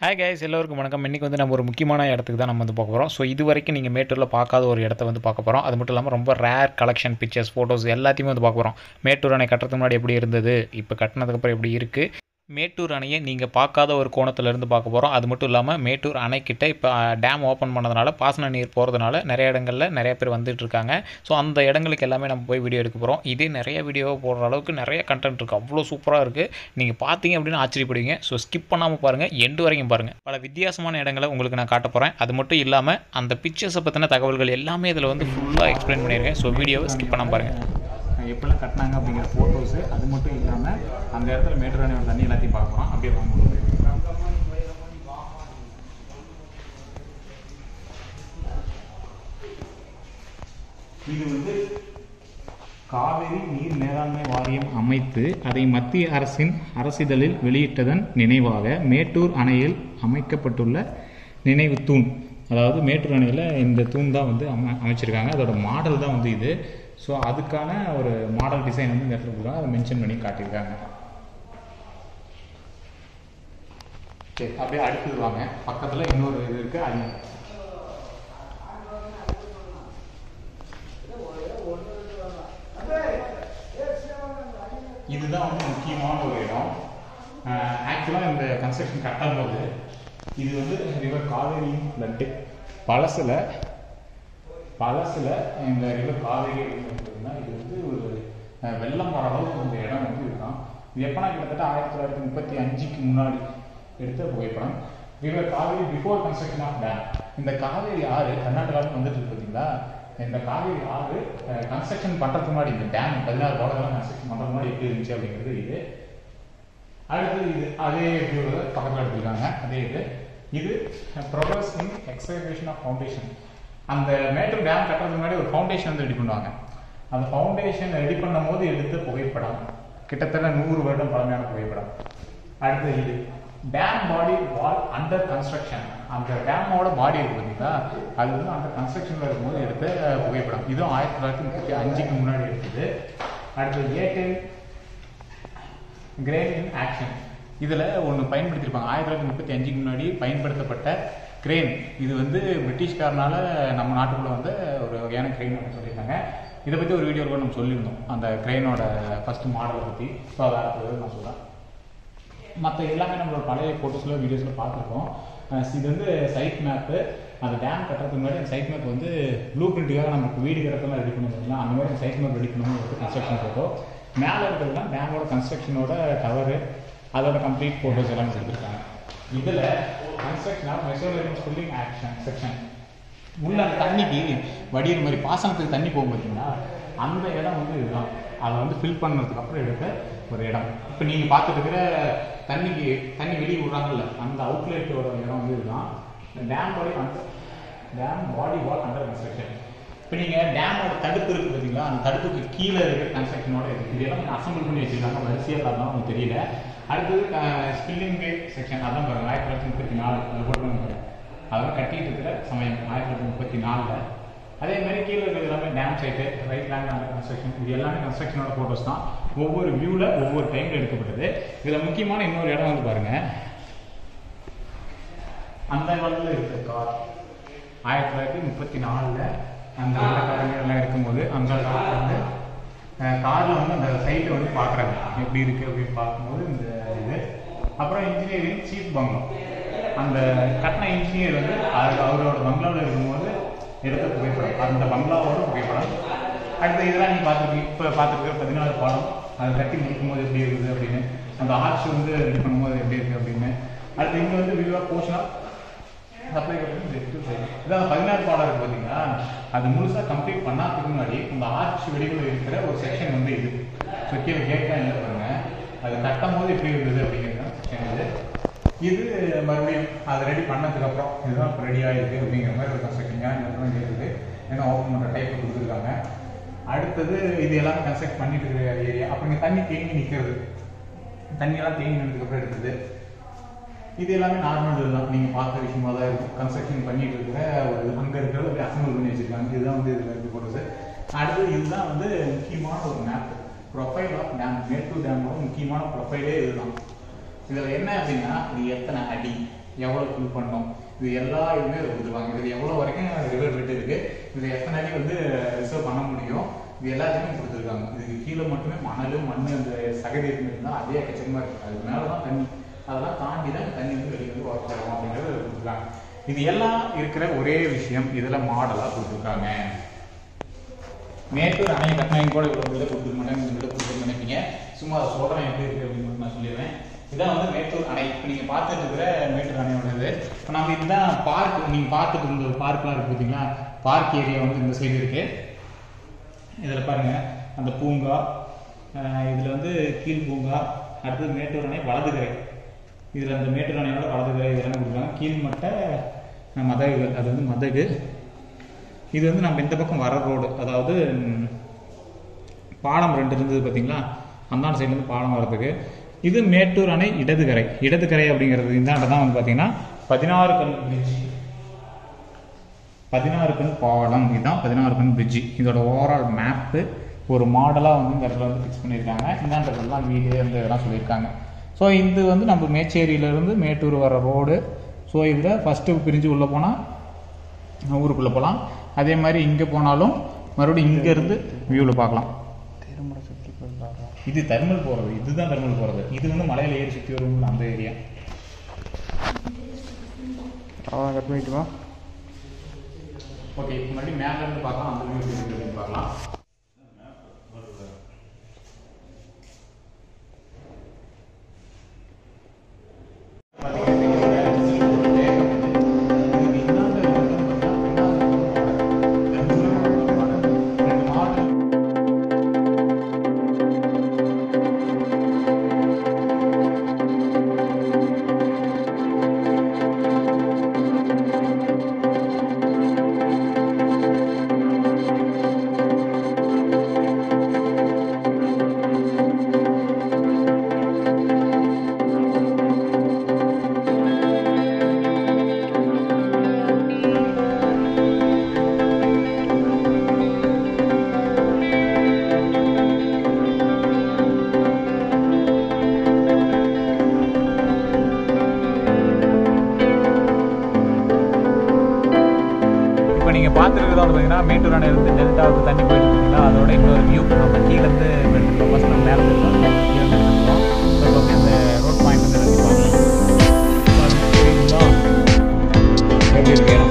Hi guys எல்லோருக்கும் வணக்கம். இன்றைக்கி வந்து நம்ம ஒரு முக்கியமான இடத்துக்கு தான் நம்ம வந்து பார்க்க போகிறோம் ஸோ இது வரைக்கும் நீங்கள் மேட்டூரில் பார்க்காத ஒரு இடத்த வந்து பார்க்க போகிறோம் அது மட்டும் இல்லாமல் ரொம்ப ரேர் கலெக்ஷன் பிக்சர்ஸ் ஃபோட்டோஸ் எல்லாத்தையுமே வந்து பார்க்க போகிறோம் மேட்டூர் அணை கட்டுறதுக்கு முன்னாடி எப்படி இருந்தது? இப்போ கட்டினதுக்கப்புறம் எப்படி இருக்குது மேட்டூர் அணையை நீங்கள் பார்க்காத ஒரு கோணத்துலேருந்து பார்க்க போகிறோம் அது மட்டும் இல்லாமல் மேட்டூர் அணைக்கிட்ட இப்போ டேம் ஓப்பன் பண்ணதுனால பாசன நீர் போகிறதுனால நிறைய இடங்களில் நிறைய பேர் வந்துட்டு இருக்காங்க. ஸோ அந்த இடங்களுக்கு எல்லாமே நம்ம போய் வீடியோ எடுக்க போகிறோம் இதே நிறைய வீடியோ போடுற அளவுக்கு நிறைய கண்டென்ட் இருக்குது அவ்வளோ சூப்பராக இருக்குது நீங்கள் பார்த்தீங்க அப்படின்னு ஆச்சரியப்படுவீங்க. ஸோ ஸ்கிப் பண்ணாமல் பாருங்கள் எண்டு வரைக்கும் பாருங்கள் பல வித்தியாசமான இடங்களை உங்களுக்கு நான் காட்ட போகிறேன் அது மட்டும் இல்லாமல் அந்த பிக்சர்ஸை பற்றின தகவல்கள் எல்லாமே இதில் வந்து ஃபுல்லாக எக்ஸ்பிளைன் பண்ணியிருக்கேன். ஸோ வீடியோவை ஸ்கிப் பண்ணாமல் பாருங்கள் எப்பெல்லாம் கட்டினாங்க அப்படிங்கிற ஃபோட்டோஸு அது மட்டும் இல்லாமல் அந்த இடத்துல மேட்டூர் அணை தண்ணி எல்லாத்தையும் பார்க்குறோம். அப்படியே வாங்க. இது வந்து காவிரி நீர் மேலாண்மை வாரியம் அமைத்து அதை மத்திய அரசின் அரசிதழில் வெளியிட்டதன் நினைவாக மேட்டூர் அணையில் அமைக்கப்பட்டுள்ள நினைவு தூண் அதாவது மேட்டூர் அணையில் இந்த தூண் தான் வந்து அமை அமைச்சிருக்காங்க. அதோட மாடல் தான் வந்து இது. ஸோ அதுக்கான ஒரு மாடல் டிசைன் வந்து இந்த இடத்துல கொடுக்குறாங்க அதை மென்ஷன் பண்ணி காட்டியிருக்காங்க. சரி அப்படியே அடுத்தது வாங்க. பக்கத்தில் இன்னொரு இது இருக்குது அது. இதுதான் வந்து முக்கியமான ஒரு இடம். ஆக்சுவலாக இந்த கன்ஸ்ட்ரக்ஷன் கட்டும் போது இது வந்து ரிவர் காவேரி பிளட்டு பழசில் பழசில் இந்த ரிவர் காவேரி அப்படின்னா இது வந்து ஒரு வெள்ளம் வர அளவுக்கு இந்த இடம் வந்து இதுதான் இது எப்போனா கிட்டத்தட்ட ஆயிரத்தி தொள்ளாயிரத்தி முப்பத்தி அஞ்சுக்கு முன்னாடி எடுத்த புகைப்படம். இவர் Kaveri before construction of dam இந்த காவேரி ஆறு கர்நாடகாவுக்கு வந்துட்டு இருக்கு பார்த்தீங்களா இந்த காவேரி ஆறு கன்ஸ்ட்ரக்ஷன் பண்ணுறதுக்கு முன்னாடி இந்த டேம் பதினாறு பாடலாம் கன்ஸ்ட்ரக்ஷன் பண்ணுறது முன்னாடி எப்படி இருந்துச்சு அப்படிங்கிறது இது. அடுத்தது இது அதே பக்கத்தில் எடுத்துருக்காங்க. அதே இது. இது ப்ரொவர்ஸ் இன் எக்ஸகேஷன் ஆஃப் ஃபவுண்டேஷன் அந்த மேட்டூர் டேம் கட்டுறதுக்கு முன்னாடி ஒரு ஃபவுண்டேஷன் வந்து ரெடி பண்ணுவாங்க. அந்த ஃபவுண்டேஷன் ரெடி பண்ணும் போது எடுத்த புகைப்படம் கிட்டத்தட்ட நூறு வருடம் பழமையான புகைப்படம். அடுத்தது இது dam body wall under construction அந்த டேமோட பாடி இருக்கு பார்த்தீங்களா? அது வந்து அண்டர் கன்ஸ்ட்ரக்ஷனில் இருக்கும்போது எடுத்த புகைப்படம். இதுவும் ஆயிரத்தி தொள்ளாயிரத்தி முப்பத்தி அஞ்சுக்கு முன்னாடி எடுத்தது. அடுத்தது ஏர்டெல் கிரேட் இன் ஆக்ஷன் இதில் ஒன்று பயன்படுத்தியிருப்பாங்க ஆயிரத்தி தொள்ளாயிரத்தி முப்பத்தி அஞ்சுக்கு முன்னாடி பயன்படுத்தப்பட்ட கிரேன் இது வந்து பிரிட்டிஷ்காரனால நம்ம நாட்டுக்குள்ளே வந்த ஒரு வகையான கிரெயின் அப்படின்னு சொல்லியிருக்காங்க. இதை பற்றி ஒரு வீடியோ கூட நம்ம சொல்லியிருந்தோம். அந்த கிரெயினோட ஃபஸ்ட்டு மாடலை பற்றி ஸோ அதை அடுத்தது நான் சொல்கிறேன் மற்ற எல்லாமே நம்மளோட பழைய ஃபோட்டோஸில் வீடியோஸில் பார்த்துருக்கோம். இது வந்து சைட் மேப்பு அந்த டேம் கட்டுறதுக்கு முன்னாடி அந்த சைட் மேப் வந்து ப்ளூ பிரிண்ட்டுக்காக நமக்கு வீடு கட்டுறதுலாம் ரெடி பண்ணுவோம் அந்த மாதிரி சைட் மேப் ரெடி பண்ணணும் ஒரு கன்ஸ்ட்ரக்ஷன் ஃபோட்டோ மேலே இருக்கிறதுலாம் டேமோட கன்ஸ்ட்ரக்ஷனோட கவரு அதோட கம்ப்ளீட் ஃபோட்டோஸ் எல்லாமே கொடுத்துருக்காங்க. இதில் கன்ஸ்ட்ரக்ஷன் ஆஃப் மெசோலரிங் ஆக்ஷன் செக்ஷன் உள்ள அந்த தண்ணிக்கு வடிகிற மாதிரி பாசனத்துக்கு தண்ணி போகும் பார்த்தீங்களா அந்த இடம் வந்து இதுதான். அதை வந்து ஃபில் பண்ணதுக்கு அப்புறம் எடுத்த ஒரு இடம். இப்போ நீங்கள் பார்த்துட்டு இருக்கிற தண்ணிக்கு தண்ணி வெளியே விடுறாங்கல்ல அந்த அவுட்லெட்டோட இடம் வந்து இதுதான். Dam body dam body wall under construction இப்போ நீங்கள் டேமோட தடுப்பு இருக்குது பார்த்தீங்களா அந்த தடுப்புக்கு கீழே இருக்கிற கன்ஸ்ட்ரக்ஷனோட இருக்குது இதெல்லாம் அசம்பிள் பண்ணி வச்சுருக்காங்க. வரிசையாக இருந்தாலும் உங்களுக்கு தெரியல. அடுத்தது ஸ்பில்லிங் செக்ஷன் அதான் பாருங்க ஆயிரத்தி தொள்ளாயிரத்தி முப்பத்தி நாலு அதை போட்டு பாருங்க. அதெல்லாம் கட்டிட்டு இருக்கிற சமயம் ஆயிரத்தி தொள்ளாயிரத்தி முப்பத்தி நாலில். அதே மாதிரி கீழே இருக்கிறது எல்லாமே டேம் சைட்டு ரைட் லேண்ட் அந்த கன்ஸ்ட்ரக்ஷன் இது எல்லாமே கன்ஸ்ட்ரக்ஷனோட ஃபோட்டோஸ் தான். ஒவ்வொரு வியூவில் ஒவ்வொரு டைமில் எடுக்கப்பட்டது. இதில் முக்கியமான இன்னொரு இடம் வந்து பாருங்கள் அந்த காலத்தில் இருக்கிற கார் ஆயிரத்தி தொள்ளாயிரத்தி முப்பத்தி நாலில் அந்த வெள்ளக்காரங்க இருக்கும்போது அந்த காலத்தில் வந்து காரில் வந்து அந்த சைட்டை வந்து பார்க்குறாங்க. எப்படி இருக்குது அப்படின்னு பார்க்கும்போது இந்த அப்புறம் இன்ஜினியரிங் சீஃப் பங்களா அந்த கட்டின இன்ஜினியர் வந்து அவரோட பங்களாவில் இருக்கும்போது எடுத்த புகைப்படம். அந்த பங்களாவோட புகைப்படம். அடுத்து இதெல்லாம் நீ பார்த்துருக்கீங்க இப்போ பார்த்துருக்க பதினாலு பாடம். அதை கட்டி முடிக்கும் போது எப்படி இருக்குது அப்படின்னு. அந்த ஆர்ச் வந்து ரெடி பண்ணும்போது எப்படி இருக்குது அப்படின்னு. அடுத்து இங்கே வந்து விரிவாக போர்ஷன் சப்ளை இதான் பதினாறு பாடம் இருக்கு பார்த்தீங்களா அது முழுசாக கம்ப்ளீட் பண்ணாதுக்கு முன்னாடி அந்த ஆர்ச் வெளியில் இருக்கிற ஒரு செக்ஷன் வந்து இது. ஸோ கீழே கேட்க இல்லை பாருங்க. அது கட்டும் போது எப்படி இருந்தது அப்படிங்கிறது. செக்ஷன் இது மறுபடியும் அதை ரெடி பண்ணதுக்கு அப்புறம் இதுதான் இப்போ ரெடி ஆகிருக்கு அப்படிங்கிற மாதிரி ஒரு கன்ஸ்ட்ரக்ஷன் இந்த இருக்குது. ஏன்னா ஓப்பன் பண்ணுற டைப் கொடுத்துருக்காங்க. அடுத்தது இது எல்லாம் கன்ஸ்ட்ரக்ட் பண்ணிட்டு இருக்கிற ஏரியா அப்புறம் இங்கே தண்ணி தேங்கி நிற்கிறது தண்ணியெல்லாம் தேங்கி நின்றதுக்கப்புறம் எடுத்தது. இது எல்லாமே நார்மல் இதுதான். நீங்கள் பார்த்த விஷயமா தான் இருக்கும். கன்ஸ்ட்ரக்ஷன் பண்ணிட்டு இருக்கிற ஒரு அங்கே இருக்கிறது ஒரு அசம்பிள் பண்ணி வச்சிருக்காங்க. இதுதான் வந்து இதில் இருந்து போடுறது அடுத்து இதுதான் வந்து முக்கியமான ஒரு map profile of dam Mettur டேமோட முக்கியமான ப்ரொஃபைலே இதுதான். இதில் என்ன அப்படின்னா இது எத்தனை அடி? எவ்வளோ ஃபில் பண்ணோம்? இது எல்லா இதுவுமே இதில் கொடுத்துருவாங்க. இது எவ்வளோ வரைக்கும் ரிவர் பெட் இருக்கு? இது எத்தனை அடி வந்து ரிசர்வ் பண்ண முடியும்? இது எல்லாத்தையுமே கொடுத்துருக்காங்க. இதுக்கு கீழே மட்டுமே மணலும் மண் அந்த சகதி இருந்தால் அதே எக்கச்சக்கமாக இருக்குது அதுக்கு மேலே தான் தண்ணி. அதெல்லாம் தாண்டி தான் தண்ணி வந்து வெளியே வந்து ஒர்க் ஆகும் அப்படிங்கிறது கொடுத்துருக்காங்க. இது எல்லாம் இருக்கிற ஒரே விஷயம் இதில் மாடலாக கொடுத்துருக்காங்க. மேட்டூர் அணை கட்டணம் கூட இவ்வளோ பிள்ளை கொடுத்துருக்க மாட்டாங்க. கொடுத்துருக்க நினைப்பீங்க சும்மா அதை சொல்கிறேன் எப்படி இருக்குது அப்படின்னு நான் சொல்லிடுறேன். இதான் வந்து மேட்டூர் அணை. இப்போ நீங்கள் பார்த்துட்டு இருக்கிற மேட்டூர் அணையோட இது இப்போ நம்ம இதுதான் பார்க் நீங்கள் பார்த்துட்டு இருந்த பார்க்லாம் இருக்குது பார்த்தீங்களா பார்க் ஏரியா வந்து இந்த சைடு இருக்குது இதில் பாருங்கள் அந்த பூங்கா இதில் வந்து கீழ் பூங்கா அடுத்தது மேட்டூர் அணை வலதுகரை. இதில் அந்த மேட்டூர் அணையோட வலதுகரை இதெல்லாம் கொடுக்குறாங்க. கீழ்மட்ட அஹ், மதகுகள். அது வந்து மதகு. இது வந்து நம்ம இந்த பக்கம் வர ரோடு அதாவது பாலம் ரெண்டு இருந்தது பார்த்தீங்களா அந்தாண்ட சைட்லேருந்து பாலம் வர்றதுக்கு. இது மேட்டூர் அணை இடதுகரை இடதுகரை அப்படிங்கிறது இந்தாண்ட தான் வந்து பார்த்தீங்கன்னா பதினாறு கண் பிரிட்ஜி பதினாறு கண் பாலம். இதுதான் பதினாறு கண் பிரிட்ஜ் இதோட ஓவரால் மேப்பு ஒரு மாடலாக வந்து இந்த இடத்துல வந்து ஃபிக்ஸ் பண்ணியிருக்காங்க. இந்தாண்டெல்லாம் வீடு அந்த இதெல்லாம் சொல்லியிருக்காங்க. ஸோ இது வந்து நம்ம மேச்சேரியிலேருந்து மேட்டூர் வர ரோடு ஸோ இதில் ஃபஸ்ட்டு பிரிஞ்சு உள்ளே போனால் ஊருக்குள்ளே போகலாம் அதே மாதிரி இங்கே போனாலும் மறுபடியும் இங்கேருந்து வியூவில் பார்க்கலாம். இது தர்மல் போகிறது இதுதான் தர்மல் போகிறது இது வந்து மலையில் ஏறி சுற்றி வரும்ல அந்த ஏரியா அவ்வளோ கட் பண்ணிட்டுமா ஓகே மறுபடியும் மேலே இருந்து பார்க்கலாம் அந்த வியூ பார்க்கலாம். நீங்கள் பார்த்துருக்கிறதோட பார்த்தீங்கன்னா மேட்டூர் அணையிலிருந்து டெல்டாவுக்கு தண்ணி போயிட்டு இருந்தீங்கன்னா அதோட இன்னொரு வியூ நம்ம கீழேருந்து இப்போ ஃபஸ்ட் ரோட் பாயிண்ட் வந்து பார்க்கலாம்.